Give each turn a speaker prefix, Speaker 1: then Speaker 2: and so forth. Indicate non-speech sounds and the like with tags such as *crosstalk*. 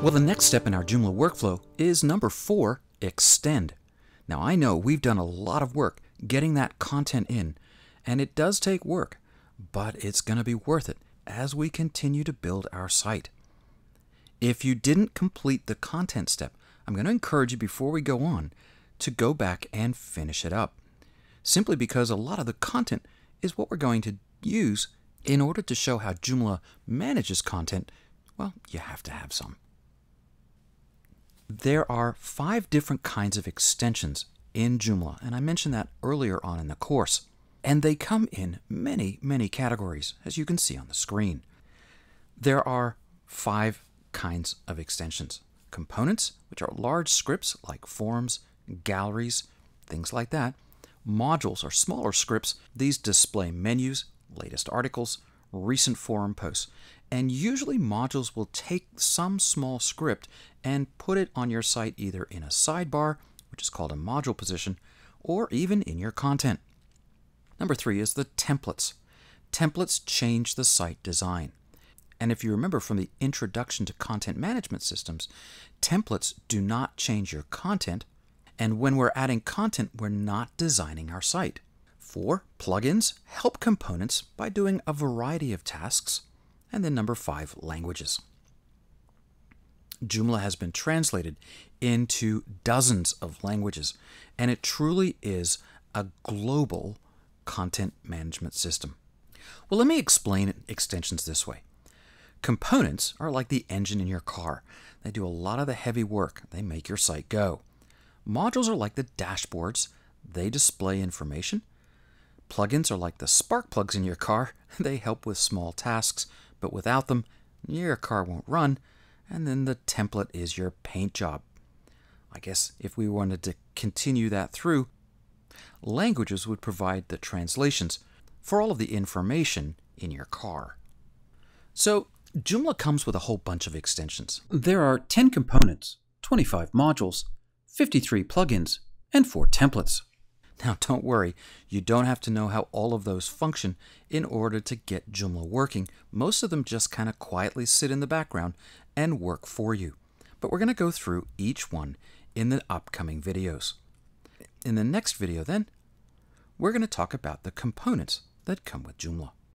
Speaker 1: Well, the next step in our Joomla workflow is number four, extend. Now, I know we've done a lot of work getting that content in, and it does take work, but it's going to be worth it as we continue to build our site. If you didn't complete the content step, I'm going to encourage you before we go on to go back and finish it up. Simply because a lot of the content is what we're going to use in order to show how Joomla manages content. Well, you have to have some. There are five different kinds of extensions in Joomla, and I mentioned that earlier on in the course. And they come in many, many categories, as you can see on the screen. There are five kinds of extensions. Components, which are large scripts like forms, galleries, things like that. Modules are smaller scripts. These display menus, latest articles, recent forum posts. And usually modules will take some small script and put it on your site either in a sidebar, which is called a module position, or even in your content. Number three is the templates. Templates change the site design. And if you remember from the introduction to content management systems, templates do not change your content. And when we're adding content, we're not designing our site. Four, plugins help components by doing a variety of tasks. And then number five, languages. Joomla has been translated into dozens of languages, and it truly is a global content management system. Well, let me explain extensions this way. Components are like the engine in your car. They do a lot of the heavy work. They make your site go. Modules are like the dashboards. They display information. Plugins are like the spark plugs in your car. *laughs* They help with small tasks, but without them, your car won't run. And then the template is your paint job. I guess if we wanted to continue that through, languages would provide the translations for all of the information in your car. So Joomla comes with a whole bunch of extensions. There are 10 components, 25 modules, 53 plugins, and 4 templates. Now, don't worry, you don't have to know how all of those function in order to get Joomla working. Most of them just kind of quietly sit in the background and work for you. But we're going to go through each one in the upcoming videos. In the next video, then, we're going to talk about the components that come with Joomla.